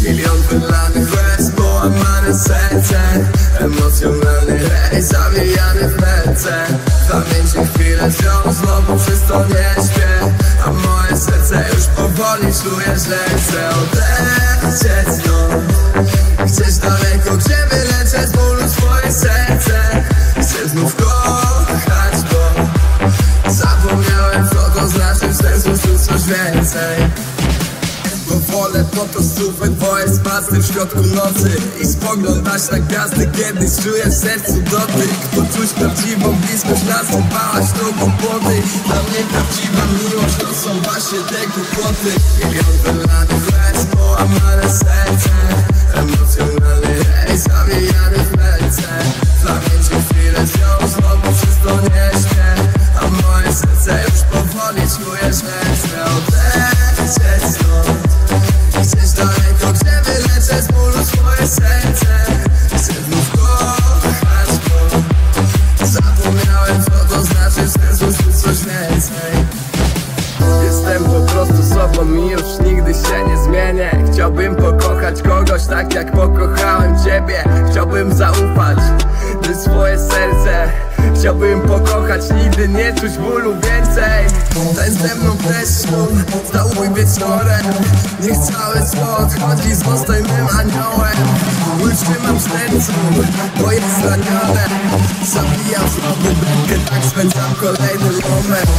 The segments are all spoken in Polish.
Milion wylanych łez, połamane serce. Emocjonalny rej, zawijany w ręce W pamięci chwilę wziął, znowu przez to nie śpię A moje serce już powoli czuje, że chce odlecieć znów Gdzieś daleko, gdzie wyleczę z bólu swoje serce. Chcę znów kochać, bo Zapomniałem co to znaczy w sercu czuć coś więcej prostu we dwoje spać w środku nocy. I spoglądać na gwiazdy, kiedyś czuję w sercu dotyk Poczuć prawdziwą bliskość, nazywałaś to głupoty Dla mnie prawdziwa miłość to są właśnie te głupoty Milion wylanych łez, połamane serce. Emocjonalny rej, zawijany w ręce W pamięci chwilę wziął, znowu przez to nie śpię A moje serce już powoli czuje, że chce kogoś tak jak pokochałem ciebie. Chciałbym zaufać by swoje serce Chciałbym pokochać, nigdy nie czuć bólu więcej. Ten ze mną też ślub, całuj wieczorem Niech całe zło odchodzi, zostań mym aniołem. Ból trzymam w sercu, bo jest zranione Zabijam znowu będę, tak spędzam kolejny moment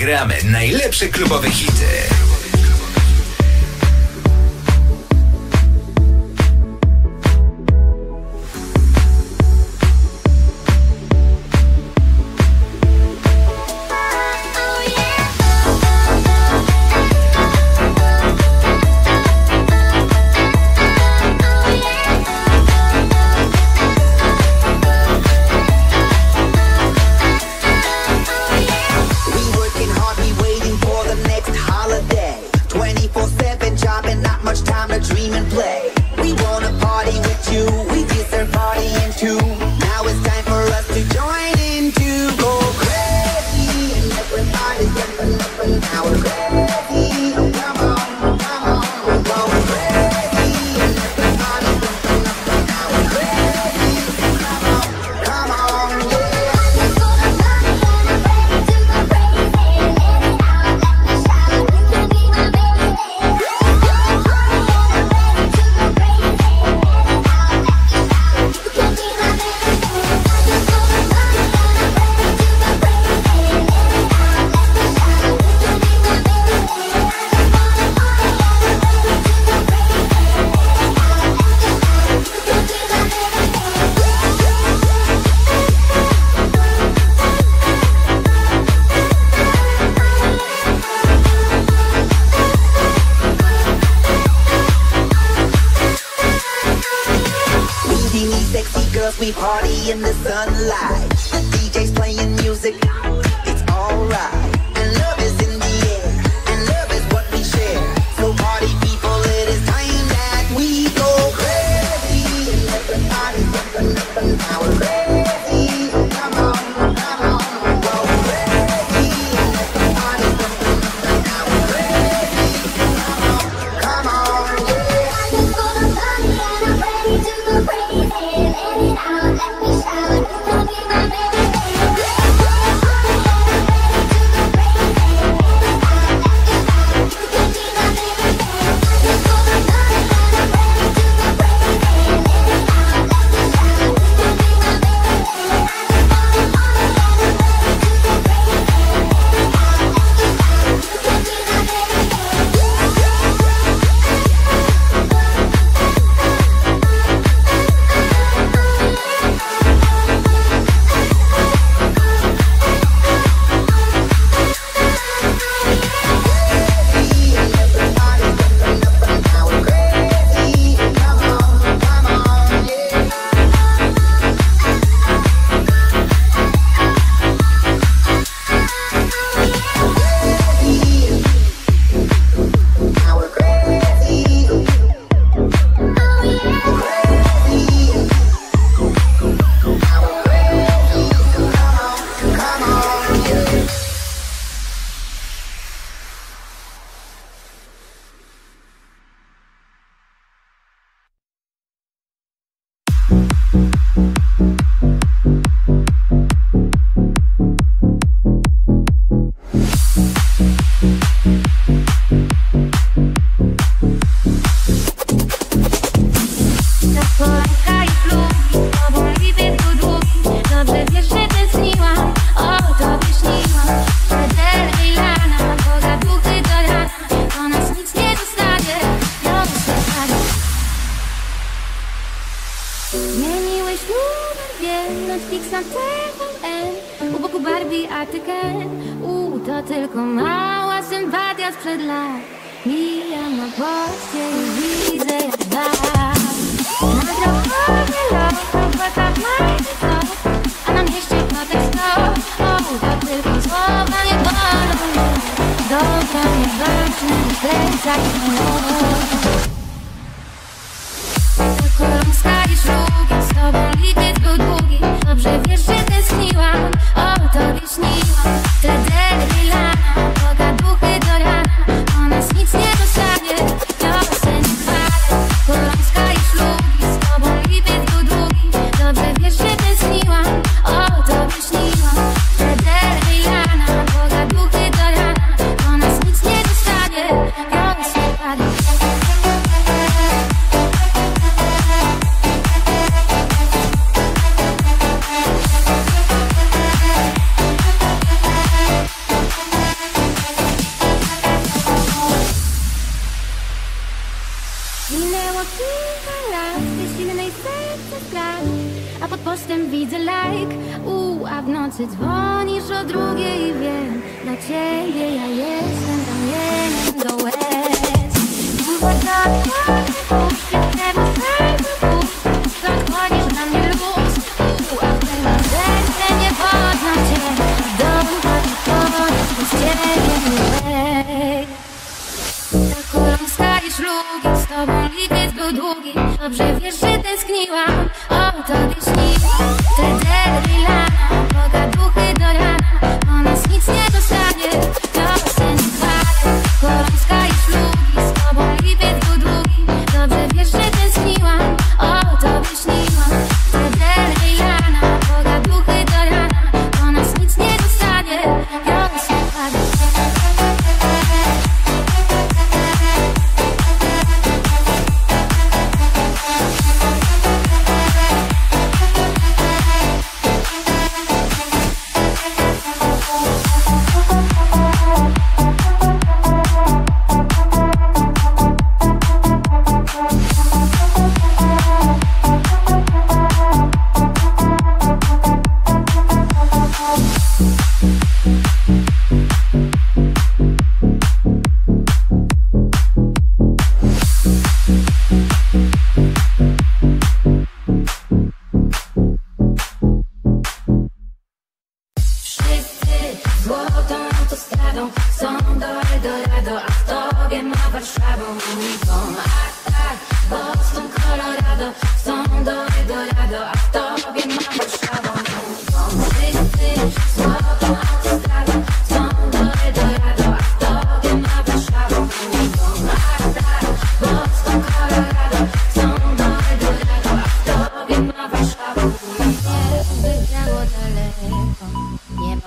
Gramy najlepsze klubowe hity. play. girls, we party in the sunlight. The DJ's playing music. Zmieniłeś numer, wielność Fix na TVN U boku Barbie, a ty Ken. U, to tylko mała sympatia sprzed lat. Mijam na poście i widzę jak was Na drogowie lot, robota majdy to. A na mieście kotek sto. O, to tylko słowa nie wolno. Dobra, nieważne, bez zakonowo Skoro ustalisz rogi, z tobą lipiec był długi. Dobrze widzę like. Uuu, a w nocy dzwonisz o drugiej wiem Dla ciebie ja jestem ramieniem do łez. Uwaga, na mnie luz Uuu, serce nie poznam cię Dobry taki powód, bez ciebie nie Tak kolą skali szlugi z tobą Dobrze wiesz, że tęskniłam O tobie śniłam Te deadline Pogaduję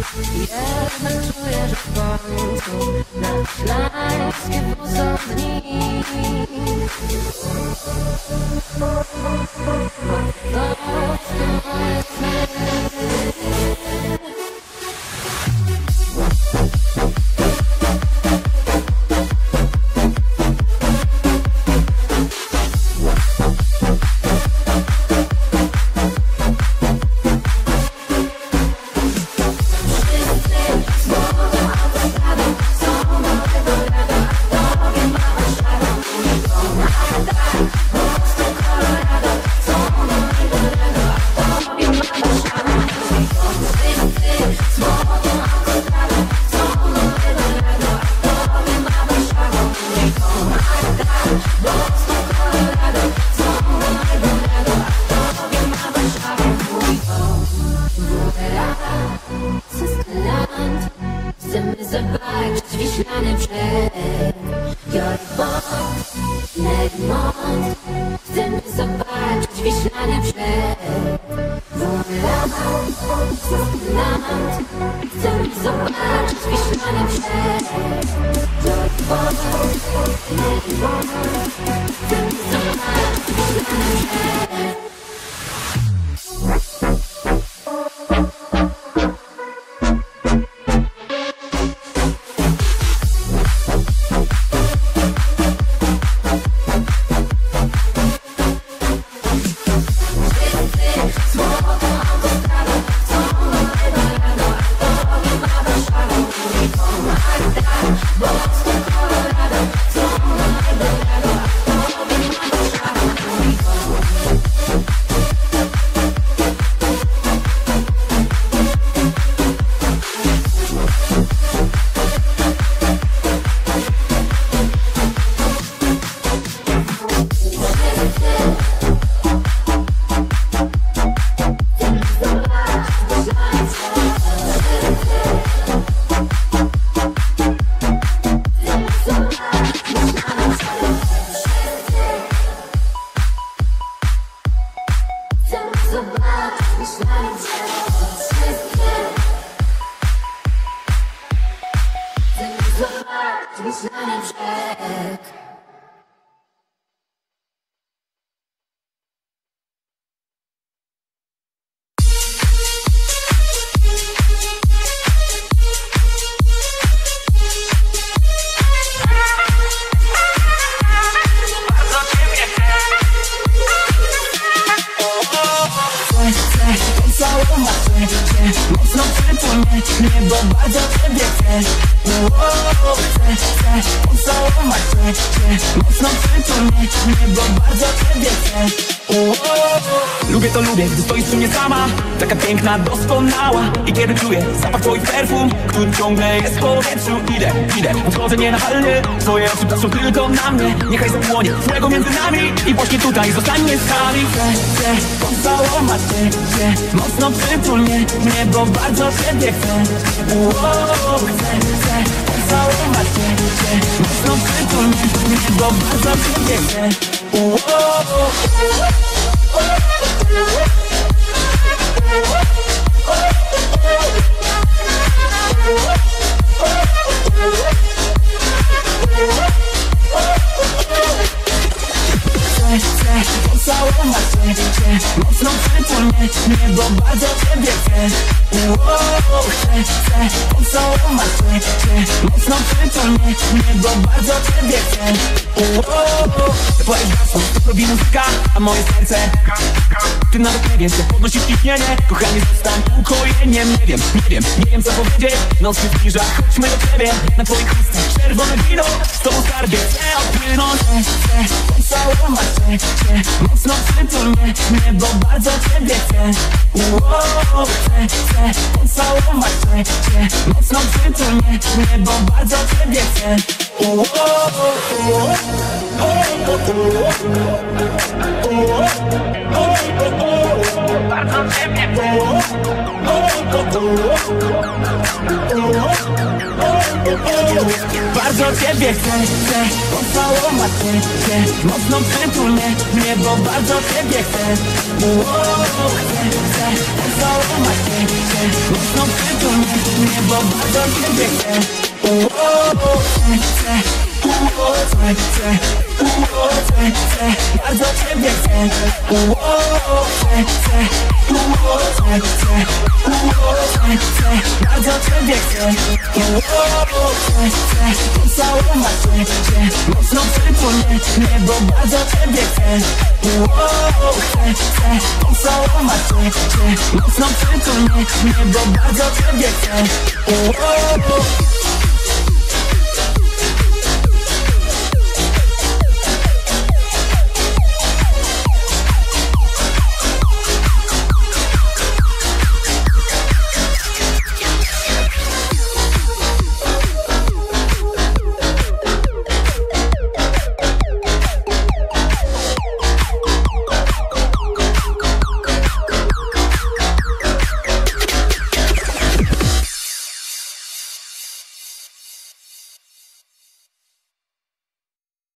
Jednak czuję, że w końcu na szlajskie buzo dni Bo to jest zobaczyć wiślany brzeg Woland, Land Chcemy zobaczyć wiślany brzeg Jorkbond, Negmont Chcemy zobaczyć wiślany brzeg Chcę, chcę pocałować cię Mocno przytul mnie, niebo bardzo ciebie chcę Lubię to lubię, gdy stoisz przy mnie sama. Taka piękna, doskonała. I kiedy czuję zapach twoich perfum Który ciągle jest w powietrzu Idę, idę, odchodzę nienachalnie Twoje oczy patrzą tylko na mnie. Niechaj zapłonie złego między nami I właśnie tutaj zostanie z nami Chcę, chcę pocałować cię, Mocno przytul mnie, bo bardzo ciebie chcę. Chcę, chcę pocałować cię, Mocno przytul mnie, bo bardzo ciebie chcę Uuu, chcę pocałować cię, cię Mocno przytul mnie, mnie, bo bardzo ciebie chcę Uuu, Chcę, chcę pocałować cię, cię Mocno przytul mnie, mnie, bo bardzo ciebie chcę Uuu, Twoje gasło, to robi muzyka, a moje serce Ty nawet nie wiesz, jak podnosisz ciśnienie Kochanie, zostań ukojeniem Nie wiem, nie wiem, nie wiem co powiedzieć Noc się zbliża, chodźmy do ciebie Na twoich ustach czerwone wino Z tobą skarbie chcę odpłynąć. Chcę, chcę pocałować cię, cię Mocno przytul mnie, mnie, bo bardzo ciebie chcę Uuu, Chcę, chcę pocałować cię, cię Mocno przytul mnie, mnie, bo bardzo ciebie chcę Uuu, Bardzo ciebie chcę Bardzo ciebie chcę, chcę pocałować cię, cię Mocno przytul mnie, mnie, bo bardzo ciebie chcę. Uuu, Chcę, chcę pocałować cię, cię. Mocno przytul. Mnie, bo bardzo ciebie chcę. Uuu, chcę, chcę chcę, Uuu, chcę, chcę Bardzo ciebie chcę Uuu, chcę, chcę Uuu, chcę, chcę Bardzo ciebie chcę Uuu, chcę, chcę cię, Mocno przytulnie mnie, bo bardzo ciebie chcę Uuu, chcę, chcę cię, Mocno przytulnie mnie, bo bardzo ciebie chcę Uuu